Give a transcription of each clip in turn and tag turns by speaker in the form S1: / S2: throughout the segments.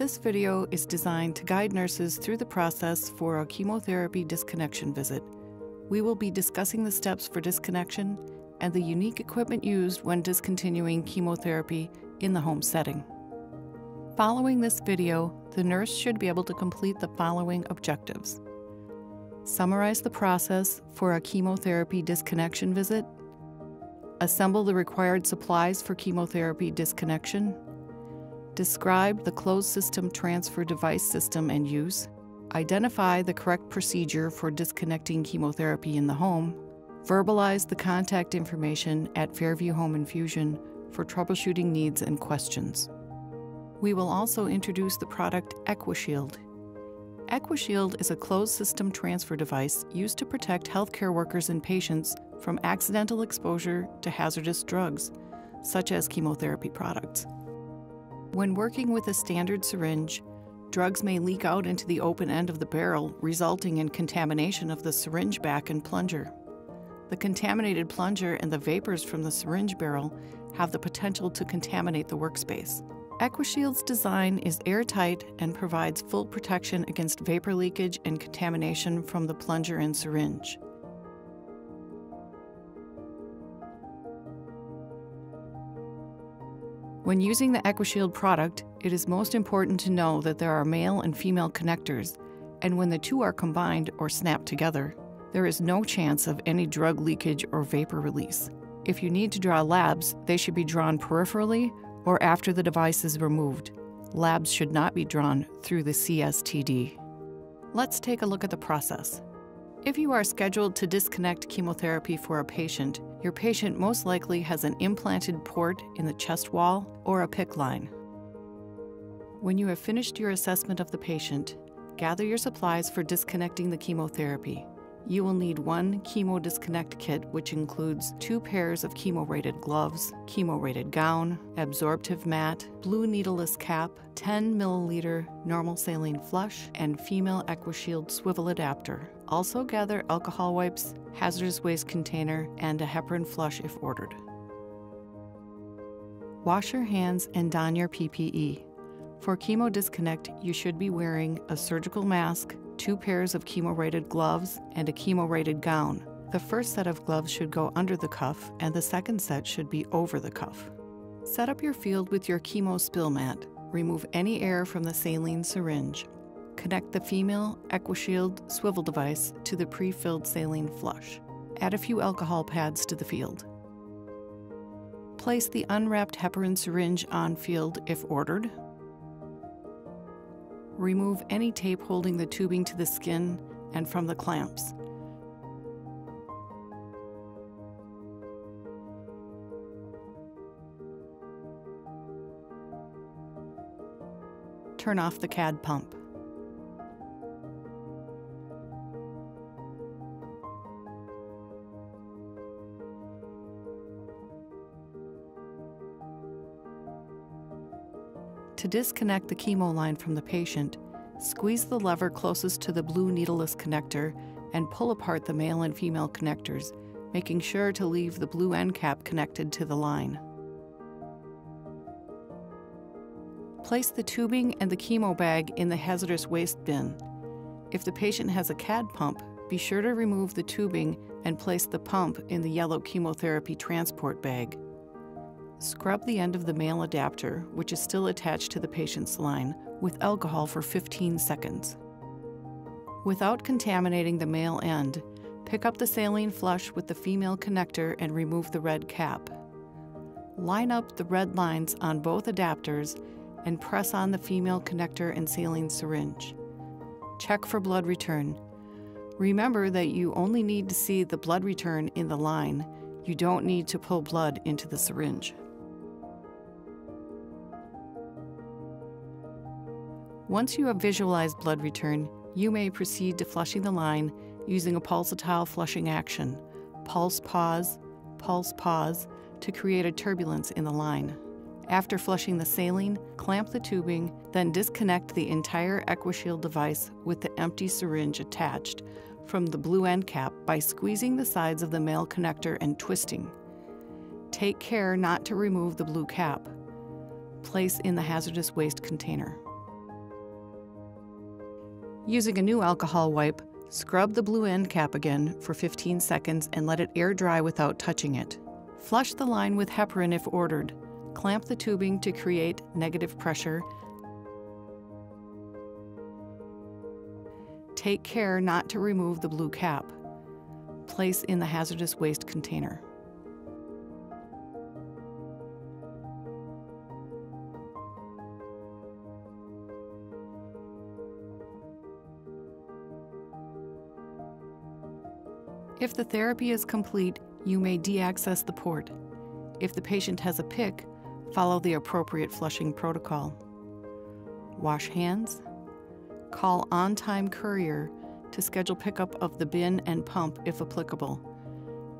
S1: This video is designed to guide nurses through the process for a chemotherapy disconnection visit. We will be discussing the steps for disconnection and the unique equipment used when discontinuing chemotherapy in the home setting. Following this video, the nurse should be able to complete the following objectives. Summarize the process for a chemotherapy disconnection visit, assemble the required supplies for chemotherapy disconnection, describe the closed system transfer device system and use, identify the correct procedure for disconnecting chemotherapy in the home, verbalize the contact information at Fairview Home Infusion for troubleshooting needs and questions. We will also introduce the product EquiShield. EquiShield is a closed system transfer device used to protect healthcare workers and patients from accidental exposure to hazardous drugs, such as chemotherapy products. When working with a standard syringe, drugs may leak out into the open end of the barrel, resulting in contamination of the syringe back and plunger. The contaminated plunger and the vapors from the syringe barrel have the potential to contaminate the workspace. EquiShield's design is airtight and provides full protection against vapor leakage and contamination from the plunger and syringe. When using the EquiShield product, it is most important to know that there are male and female connectors, and when the two are combined or snapped together, there is no chance of any drug leakage or vapor release. If you need to draw labs, they should be drawn peripherally or after the device is removed. Labs should not be drawn through the CSTD. Let's take a look at the process. If you are scheduled to disconnect chemotherapy for a patient, your patient most likely has an implanted port in the chest wall or a PICC line. When you have finished your assessment of the patient, gather your supplies for disconnecting the chemotherapy. You will need one chemo disconnect kit, which includes two pairs of chemo rated gloves, chemo rated gown, absorptive mat, blue needleless cap, 10 milliliter normal saline flush, and female EquiShield swivel adapter. Also gather alcohol wipes, hazardous waste container, and a heparin flush if ordered. Wash your hands and don your PPE. For chemo disconnect, you should be wearing a surgical mask, two pairs of chemo rated gloves, and a chemo rated gown. The first set of gloves should go under the cuff, and the second set should be over the cuff. Set up your field with your chemo spill mat. Remove any air from the saline syringe. Connect the female EquiShield swivel device to the pre filled saline flush. Add a few alcohol pads to the field. Place the unwrapped heparin syringe on field if ordered. Remove any tape holding the tubing to the skin and from the clamps. Turn off the CADD pump. To disconnect the chemo line from the patient, squeeze the lever closest to the blue needleless connector and pull apart the male and female connectors, making sure to leave the blue end cap connected to the line. Place the tubing and the chemo bag in the hazardous waste bin. If the patient has a CADD pump, be sure to remove the tubing and place the pump in the yellow chemotherapy transport bag. Scrub the end of the male adapter, which is still attached to the patient's line, with alcohol for 15 seconds. Without contaminating the male end, pick up the saline flush with the female connector and remove the red cap. Line up the red lines on both adapters and press on the female connector and saline syringe. Check for blood return. Remember that you only need to see the blood return in the line. You don't need to pull blood into the syringe. Once you have visualized blood return, you may proceed to flushing the line using a pulsatile flushing action, pulse pause, pulse pause, to create a turbulence in the line. After flushing the saline, clamp the tubing, then disconnect the entire EquiShield device with the empty syringe attached from the blue end cap by squeezing the sides of the male connector and twisting. Take care not to remove the blue cap. Place in the hazardous waste container. Using a new alcohol wipe, scrub the blue end cap again for 15 seconds and let it air dry without touching it. Flush the line with heparin if ordered. Clamp the tubing to create negative pressure. Take care not to remove the blue cap. Place in the hazardous waste container. If the therapy is complete, you may deaccess the port. If the patient has a PICC, follow the appropriate flushing protocol. Wash hands. Call on time courier to schedule pickup of the bin and pump if applicable.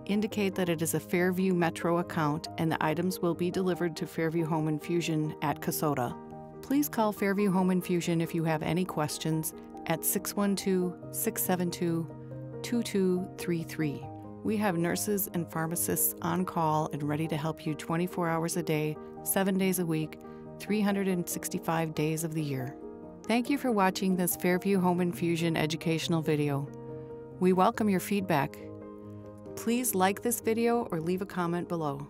S1: Indicate that it is a Fairview Metro account and the items will be delivered to Fairview Home Infusion at Kasota. Please call Fairview Home Infusion if you have any questions at 612 672 2233. We have nurses and pharmacists on call and ready to help you 24 hours a day, 7 days a week, 365 days of the year. Thank you for watching this Fairview Home Infusion educational video. We welcome your feedback. Please like this video or leave a comment below.